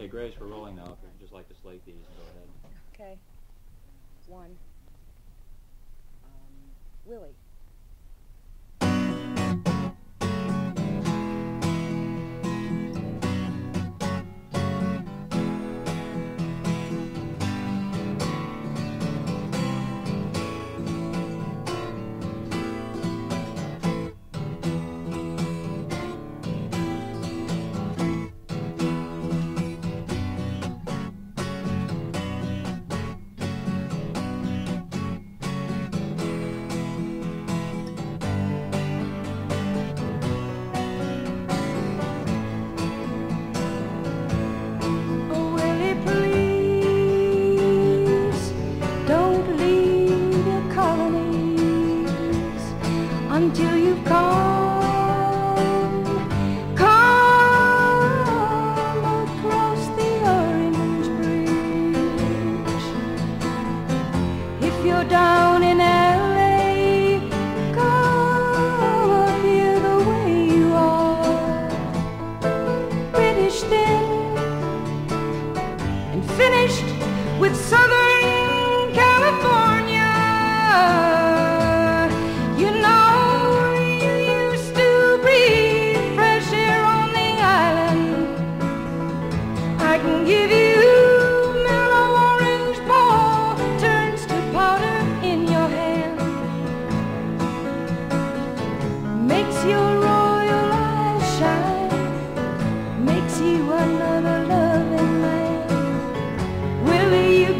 Okay, Grace, we're rolling now. If you'd just like to slate these, go ahead. Okay. One. Um, Willie. Down in LA, come up here the way you are, British then and finished with Southern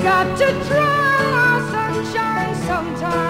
got to try our sunshine sometime.